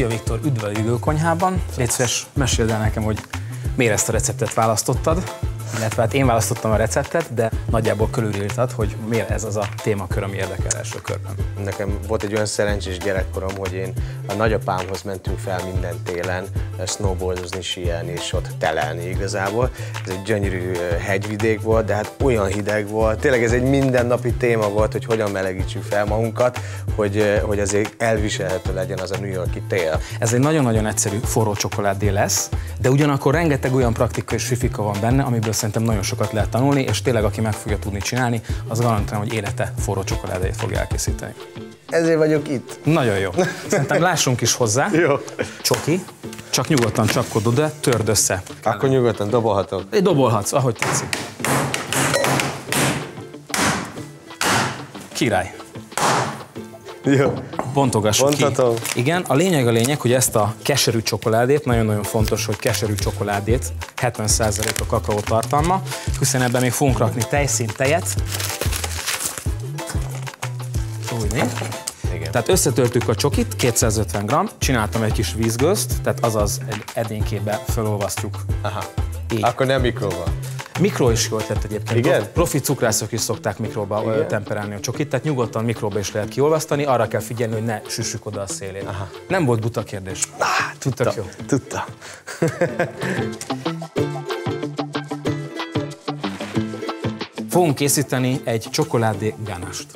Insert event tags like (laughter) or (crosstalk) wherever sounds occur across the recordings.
Szia Viktor, üdv a Jövőkonyhában. Légy szíves, meséld el nekem, hogy miért ezt a receptet választottad, illetve hát én választottam a receptet, de nagyjából körülírtad, hogy miért ez az a témakör, ami érdekel első körben. Nekem volt egy olyan szerencsés gyerekkorom, hogy én a nagyapámhoz mentünk fel minden télen snowboardozni, síelni és ott telelni igazából. Ez egy gyönyörű hegyvidék volt, de hát olyan hideg volt. Tényleg ez egy mindennapi téma volt, hogy hogyan melegítsük fel magunkat, hogy, hogy azért elviselhető legyen az a New Yorki tél. Ez egy nagyon-nagyon egyszerű forró csokoládé lesz, de ugyanakkor rengeteg olyan praktika és fifika van benne, amiből szerintem nagyon sokat lehet tanulni, és tényleg aki meg fogja tudni csinálni, az garantálom, hogy élete forró csokoládét fog elkészíteni. Ezért vagyok itt. Nagyon jó. Szerintem lássunk is hozzá. (laughs) Jó. Csoki, csak nyugodtan csapkodod, de törd össze. Akkor nyugodtan dobolhatok. Dobolhatsz, ahogy tetszik. Király. Jó. Bontogassuk Bontatom. ki. Igen, a lényeg a lényeg, hogy ezt a keserű csokoládét, nagyon-nagyon fontos, hogy keserű csokoládét, 70% a kakaó tartalma, hiszen ebben még fogunk rakni tejszín, tejet. Újni. Igen. Tehát összetörtük a csokit, 250 g, csináltam egy kis vízgőzt, tehát azaz egy edénykébe felolvasztjuk. Aha. Így. Akkor nem mikróval. Mikro is jó ötlet egyébként. Igen? Profi- cukrászok is szokták mikróba Igen? temperálni a csokit, tehát nyugodtan mikróba is lehet kiolvasztani, arra kell figyelni, hogy ne süssük oda a szélét. Aha. Nem volt buta kérdés. Ah, Tök jó. Tudtam. (laughs) Fogunk készíteni egy csokoládé ganast.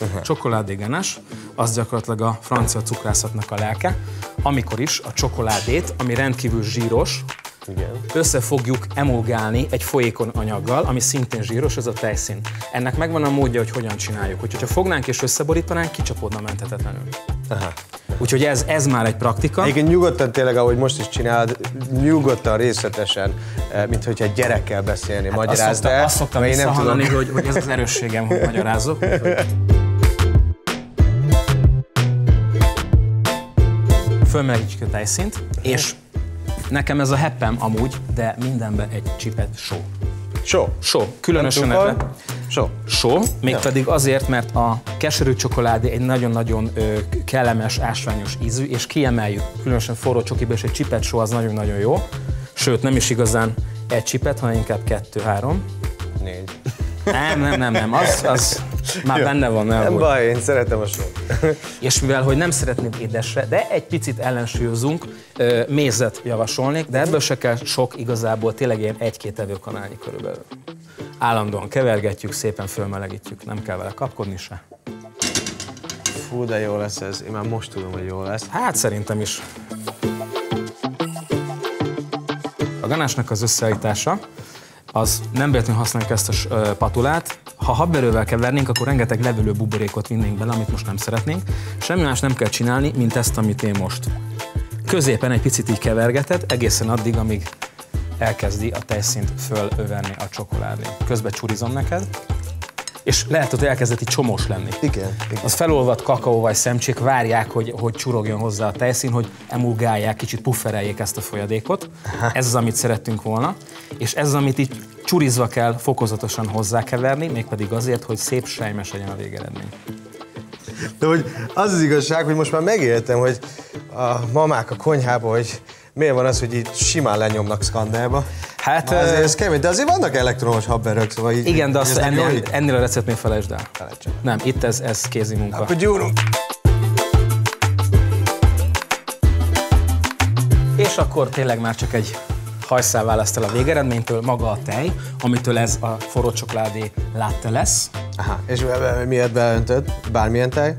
Uh-huh. Csokoládé ganas, az gyakorlatilag a francia cukrászatnak a lelke, amikor is a csokoládét, ami rendkívül zsíros, Igen. össze fogjuk emulgálni egy folyékony anyaggal, ami szintén zsíros, ez a tejszín. Ennek megvan a módja, hogy hogyan csináljuk. Úgyhogy ha fognánk és összeborítanánk, kicsapódna menthetetlenül. Aha. Úgyhogy ez, ez már egy praktika. Egyébként nyugodtan tényleg, ahogy most is csinálod, nyugodtan, részletesen, eh, mint hogyha egy gyerekkel beszélni, hát azt magyarázd el. azt szoktam én nem tudom. hogy, hogy ez az erősségem, hogy magyarázok. Fölmelegítjük a tejszínt, és nekem ez a heppem amúgy, de mindenbe egy csipet só. So. Só, különösen Nem cukor? ebbe. So. Só, mégpedig azért, mert a keserű csokoládé egy nagyon-nagyon kellemes, ásványos ízű, és kiemeljük, különösen forró csokiba, és egy csipet só az nagyon-nagyon jó. Sőt, nem is igazán egy csipet, hanem inkább kettő-három. Négy. Nem, nem, nem, nem, az, az már benne van, nem, volt. baj, én szeretem a sót. És mivel, hogy nem szeretnék édesre, de egy picit ellensúlyozunk, mézet javasolnék, de ebből se kell sok, igazából tényleg ilyen egy-két evőkanálnyi körülbelül. Állandóan kevergetjük, szépen fölmelegítjük, nem kell vele kapkodni se. Fú, de jó lesz ez. Én már most tudom, hogy jó lesz. Hát szerintem is. A ganásnak az összeállítása, az nem véletlenül használjuk ezt a patulát. Ha habberővel kevernénk, akkor rengeteg levélő buborékot vinnénk bele, amit most nem szeretnénk. Semmi más nem kell csinálni, mint ezt, amit én most. Középen egy picit így kevergeted, egészen addig, amíg elkezdi a tejszínt fölöverni a csokoládé. Közben csurizom neked, és lehet, hogy elkezdett így csomós lenni. Igen, igen. Az felolvadt kakaó vagy szemcsék várják, hogy, hogy csurogjon hozzá a tejszín, hogy emulgálják, kicsit puffereljék ezt a folyadékot. Ez az, amit szerettünk volna. És ez az, amit így csurizva kell fokozatosan hozzákeverni, mégpedig azért, hogy szép sejmes legyen a végeredmény. De hogy az az igazság, hogy most már megéltem, hogy a mamák a konyhába, hogy miért van az, hogy így simán lenyomnak szkandelba. Hát, Azért ö, ez kemény, de azért vannak elektromos habberök, szóval így... igen, de azt ennél, jó, ennél a receptnél felejtsd el. Felejtsem. Nem, itt ez, ez kézi munka. Akkor gyúrunk. És akkor tényleg már csak egy hajszál választ el a végeredménytől, maga a tej, amitől ez a forró csokoládé látte lesz. Aha, és be- be- miért beöntöd? Bármilyen tej?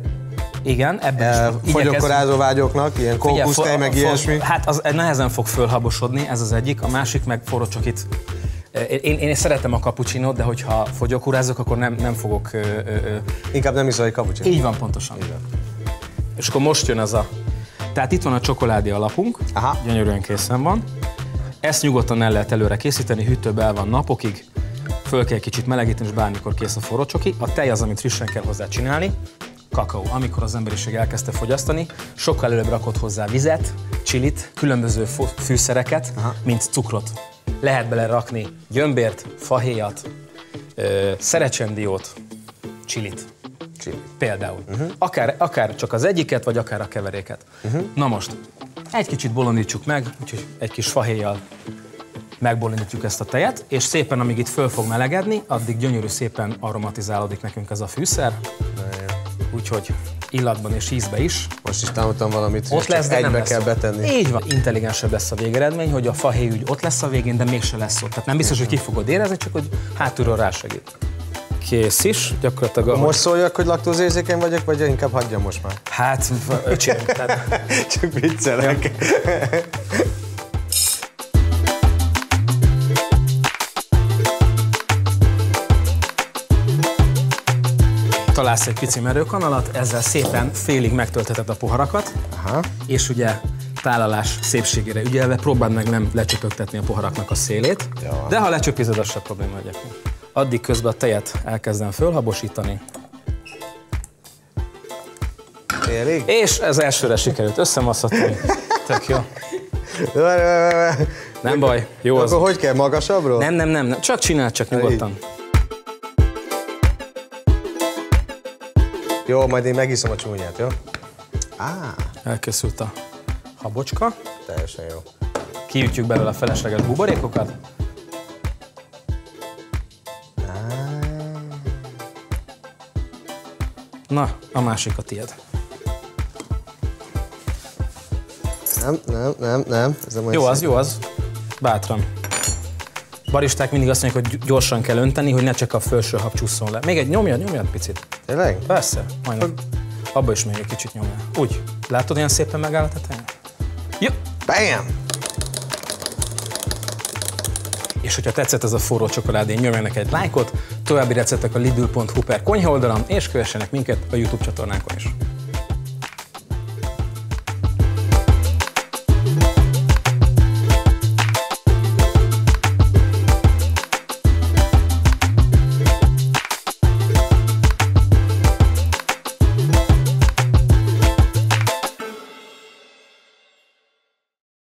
Igen, ebben E, is igyekezzünk- Fogyókorázó vágyoknak, ilyen kókusztej, meg ilyesmi. Hát az nehezen fog fölhabosodni, ez az egyik, a másik meg forró csokit. Én, én szeretem a kapucsinót, de hogyha fogyókúrázok, akkor nem, nem fogok... Ö, ö, ö. Inkább nem iszol egy kapucsinót. Így van pontosan. És akkor most jön az a... Tehát itt van a csokoládé alapunk, Aha. gyönyörűen készen van. Ezt nyugodtan el lehet előre készíteni, hűtőbe el van napokig, föl kell kicsit melegíteni, és bármikor kész a forró csoki. A tej az, amit frissen kell hozzá csinálni. Kakaó, amikor az emberiség elkezdte fogyasztani, sokkal előbb rakott hozzá vizet, csilit, különböző fűszereket, Aha. mint cukrot. Lehet bele rakni gyömbért, fahéjat, ö, szerecsendiót, csilit. Csili. Például. Uh-huh. Akár, akár csak az egyiket, vagy akár a keveréket. Uh-huh. Na most, egy kicsit bolondítsuk meg, úgyhogy egy kis fahéjjal megbolondítjuk ezt a tejet, és szépen, amíg itt föl fog melegedni, addig gyönyörű szépen aromatizálódik nekünk ez a fűszer. Úgyhogy illatban és ízbe is. Most is tanultam valamit, hogy Ott lesz, de nem egybe lesz kell ott. betenni. Így van. Intelligensebb lesz a végeredmény, hogy a fahéj úgy ott lesz a végén, de mégse lesz ott. Tehát nem biztos, hogy ki fogod érezni, csak hogy hátulról rásegít. Kész is, gyakorlatilag ahogy... Most szóljak, hogy laktózérzékeny vagyok, vagy inkább hagyjam most már? Hát, öcsém, tehát (laughs) Csak viccelek. Találsz egy pici merőkanalat, ezzel szépen félig megtöltheted a poharakat, Aha. és ugye tálalás szépségére ügyelve próbáld meg nem lecsöpögtetni a poharaknak a szélét, Jó. de ha lecsöpized, az se probléma egyébként. Addig közben a tejet elkezdem fölhabosítani, Elég? és ez elsőre sikerült, összemaszhatom. (laughs) Tök jó. Nem baj, jó az. Akkor hogy kell, magasabbról? Nem, nem, nem, nem. csak csinál, csak nyugodtan. Jó, majd én megiszom a csúnyát, jó? Á, Elkészült a habocska. teljesen jó. Kiütjük belőle a felesleges buborékokat. Na, a másik a tiéd. Nem, nem, nem, nem. Ez nem Jó az, jó az. Bátran. Baristák mindig azt mondják, hogy gyorsan kell önteni, hogy ne csak a felső hab csusszon le. Még egy nyomjad, nyomjad picit. Tényleg? Persze, majdnem. Abba is még egy kicsit nyomjál. Úgy. Látod, ilyen szépen megáll a tetején? Jó. Bam! És hogyha tetszett ez a forró csokoládé, nyomjanak egy lájkot, további receptek a lidl.hu per konyha oldalon, és kövessenek minket a YouTube csatornánkon is.